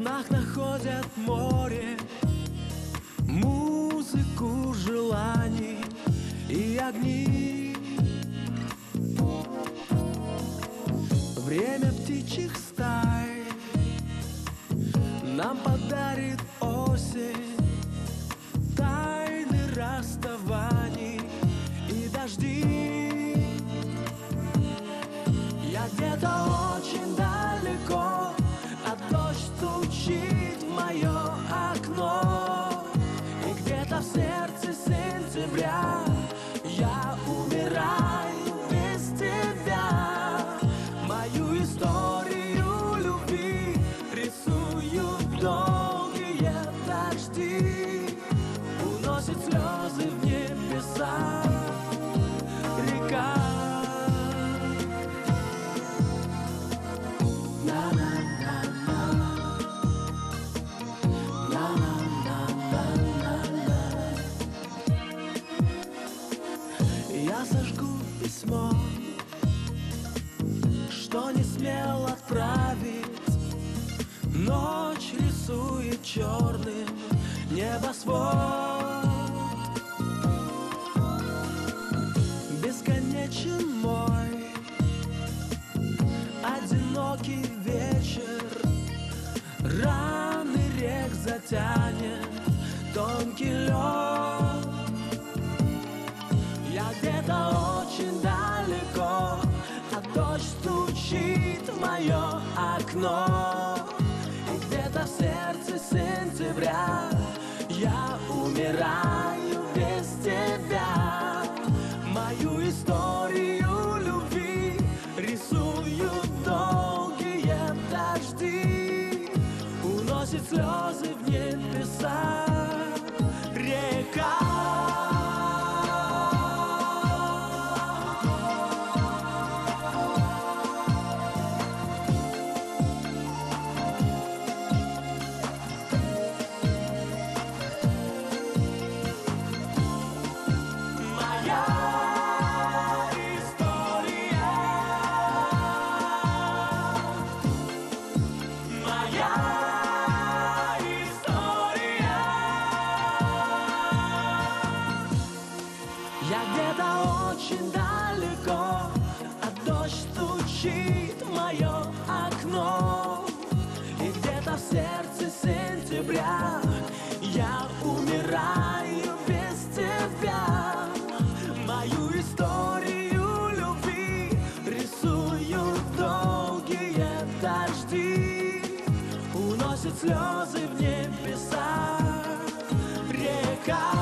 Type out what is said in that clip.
снах находят море Музыку желаний и огни. Я умираю без тебя. Мою историю любви Рисуют долгие Я сожгу письмо, что не смел отправить. Ночь рисует черным небосвод. Бесконечен мой одинокий вечер. Раны рек затянет тонкий лед. Окно. И где-то в сердце сентября я умираю без тебя. Мою историю любви рисуют долгие дожди, уносит слезы в небеса. Очень далеко, а дождь стучит в мое окно. И где-то в сердце сентября я умираю без тебя. Мою историю любви рисуют долгие дожди, уносят слезы в небеса. Река.